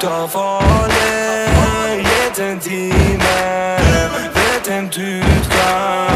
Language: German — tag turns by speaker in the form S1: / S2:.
S1: da Davon jeden Diener wird enttübt.